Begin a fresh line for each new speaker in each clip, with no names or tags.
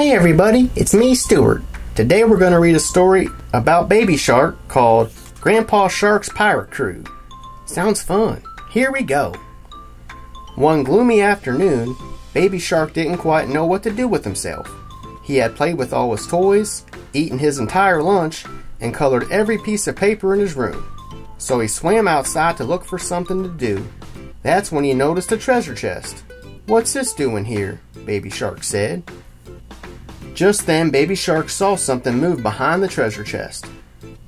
Hey everybody, it's me, Stuart. Today we're going to read a story about Baby Shark called Grandpa Shark's Pirate Crew. Sounds fun. Here we go. One gloomy afternoon, Baby Shark didn't quite know what to do with himself. He had played with all his toys, eaten his entire lunch, and colored every piece of paper in his room. So he swam outside to look for something to do. That's when he noticed a treasure chest. What's this doing here? Baby Shark said. Just then, Baby Shark saw something move behind the treasure chest.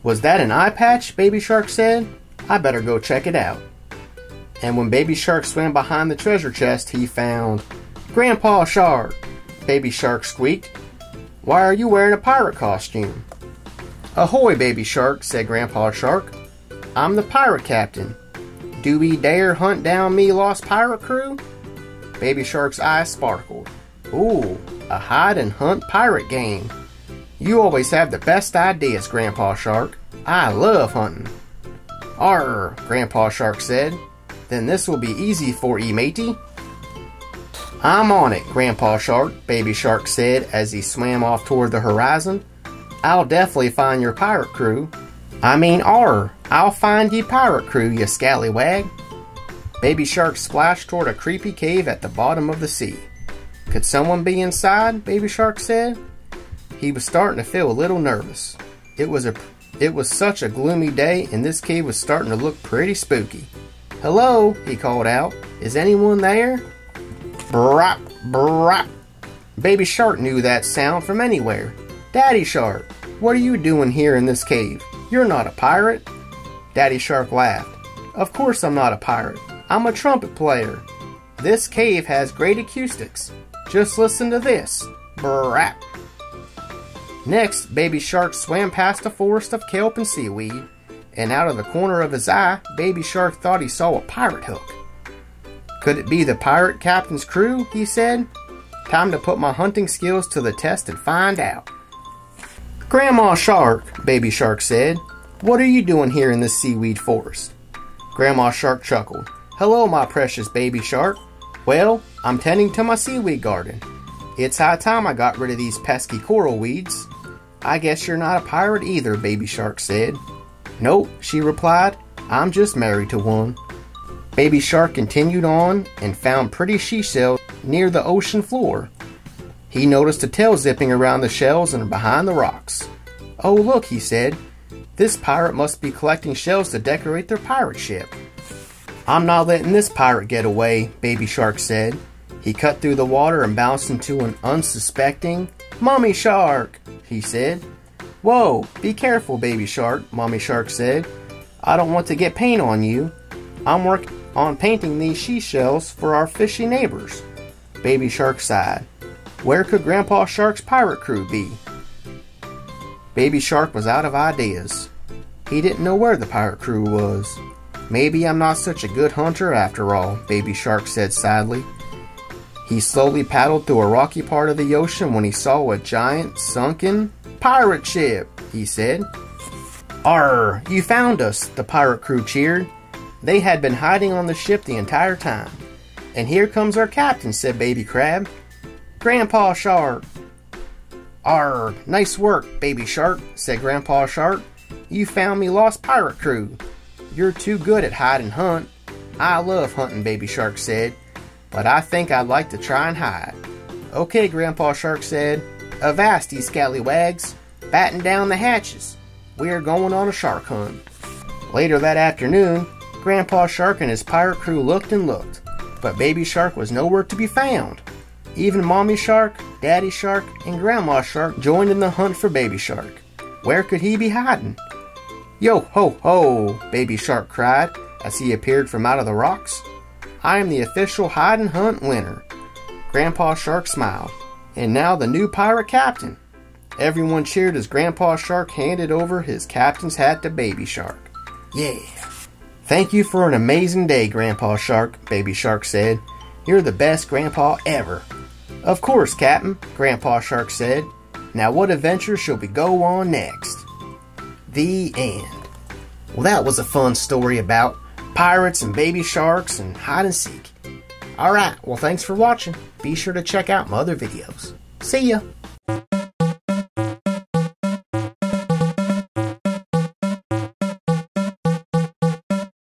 Was that an eye patch? Baby Shark said. I better go check it out. And when Baby Shark swam behind the treasure chest, he found Grandpa Shark. Baby Shark squeaked. Why are you wearing a pirate costume? Ahoy, Baby Shark, said Grandpa Shark. I'm the pirate captain. Do we dare hunt down me lost pirate crew? Baby Shark's eyes sparkled. Ooh, a hide and hunt pirate game. You always have the best ideas, Grandpa Shark. I love hunting. Arr, Grandpa Shark said. Then this will be easy for ye, matey. I'm on it, Grandpa Shark, Baby Shark said as he swam off toward the horizon. I'll definitely find your pirate crew. I mean, arr, I'll find ye pirate crew, ye scallywag. Baby Shark splashed toward a creepy cave at the bottom of the sea. Could someone be inside? Baby Shark said. He was starting to feel a little nervous. It was a it was such a gloomy day and this cave was starting to look pretty spooky. Hello, he called out. Is anyone there? Brap, brap. Baby Shark knew that sound from anywhere. Daddy Shark, what are you doing here in this cave? You're not a pirate. Daddy Shark laughed. Of course I'm not a pirate. I'm a trumpet player. This cave has great acoustics. Just listen to this. Brap. Next, Baby Shark swam past a forest of kelp and seaweed, and out of the corner of his eye, Baby Shark thought he saw a pirate hook. Could it be the pirate captain's crew? he said. Time to put my hunting skills to the test and find out. Grandma Shark, Baby Shark said, what are you doing here in this seaweed forest? Grandma Shark chuckled. Hello, my precious baby shark. Well, I'm tending to my seaweed garden. It's high time I got rid of these pesky coral weeds. I guess you're not a pirate either, Baby Shark said. Nope, she replied. I'm just married to one. Baby Shark continued on and found pretty seashells near the ocean floor. He noticed a tail zipping around the shells and behind the rocks. Oh, look, he said. This pirate must be collecting shells to decorate their pirate ship. I'm not letting this pirate get away, Baby Shark said. He cut through the water and bounced into an unsuspecting Mommy Shark, he said. Whoa, be careful, Baby Shark, Mommy Shark said. I don't want to get paint on you. I'm working on painting these seashells for our fishy neighbors. Baby Shark sighed. Where could Grandpa Shark's pirate crew be? Baby Shark was out of ideas. He didn't know where the pirate crew was. Maybe I'm not such a good hunter after all, Baby Shark said sadly. He slowly paddled through a rocky part of the ocean when he saw a giant, sunken pirate ship, he said. Arr, you found us, the pirate crew cheered. They had been hiding on the ship the entire time. And here comes our captain, said Baby Crab. Grandpa Shark. Arr, nice work, Baby Shark, said Grandpa Shark. You found me lost pirate crew. You're too good at hide and hunt. I love hunting, Baby Shark said, but I think I'd like to try and hide. Okay, Grandpa Shark said. Avast, ye scallywags. Batten down the hatches. We are going on a shark hunt. Later that afternoon, Grandpa Shark and his pirate crew looked and looked, but Baby Shark was nowhere to be found. Even Mommy Shark, Daddy Shark, and Grandma Shark joined in the hunt for Baby Shark. Where could he be hiding? Yo ho ho, Baby Shark cried as he appeared from out of the rocks. I am the official hide and hunt winner. Grandpa Shark smiled. And now the new pirate captain. Everyone cheered as Grandpa Shark handed over his captain's hat to Baby Shark. Yeah. Thank you for an amazing day, Grandpa Shark, Baby Shark said. You're the best grandpa ever. Of course, Captain, Grandpa Shark said. Now what adventure shall we go on next? The end. Well, that was a fun story about pirates and baby sharks and hide and seek. Alright, well, thanks for watching. Be sure to check out my other videos. See ya!